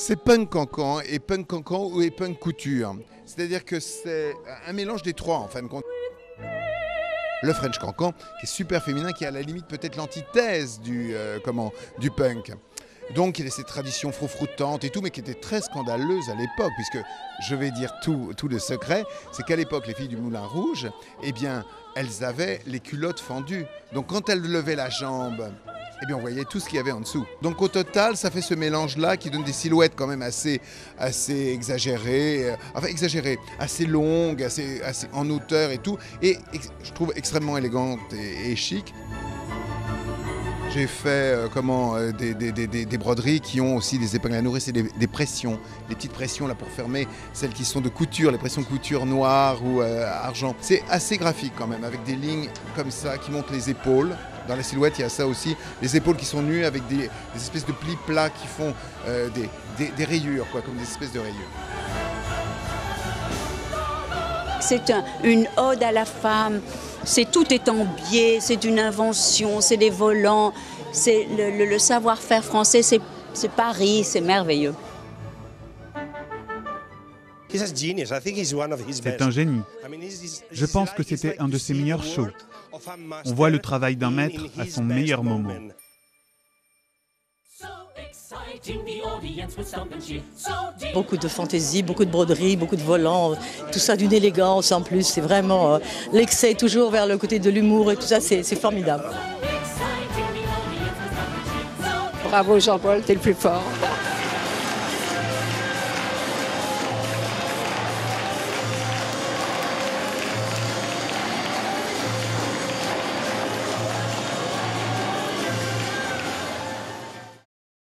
C'est punk cancan et punk cancan ou et punk couture. C'est-à-dire que c'est un mélange des trois en fin de compte. Le French cancan, qui est super féminin, qui est à la limite peut-être l'antithèse du, euh, comment, du punk. Donc il a ces traditions froufroutantes et tout, mais qui étaient très scandaleuses à l'époque, puisque je vais dire tout, tout le secret, c'est qu'à l'époque, les filles du Moulin Rouge, eh bien, elles avaient les culottes fendues. Donc quand elles levaient la jambe, eh bien, on voyait tout ce qu'il y avait en dessous. Donc au total, ça fait ce mélange-là qui donne des silhouettes quand même assez, assez exagérées, euh, enfin exagérées, assez longues, assez, assez en hauteur et tout, et je trouve extrêmement élégantes et, chic. J'ai fait euh, comment, euh, des, broderies qui ont aussi des épingles à nourrir, c'est des, pressions, des petites pressions là pour fermer celles qui sont de couture, les pressions couture noire ou argent. C'est assez graphique quand même, avec des lignes comme ça qui montent les épaules. Dans la silhouette, il y a ça aussi, les épaules qui sont nues avec des, des espèces de plis plats qui font euh, des, des- des rayures, quoi, comme des espèces de rayures. C'est un- une ode à la femme. C'est tout est en biais, c'est une invention, c'est des volants, c'est le, le- le savoir-faire français, c'est c'est Paris, c'est merveilleux. C'est un génie. Je pense que c'était un de ses meilleurs shows. On voit le travail d'un maître à son meilleur moment. Beaucoup de fantaisie, beaucoup de broderie, beaucoup de volants, tout ça d'une élégance en plus. C'est vraiment euh, l'excès toujours vers le côté de l'humour et tout ça, c'est c'est formidable. Bravo Jean-Paul, t'es le plus fort.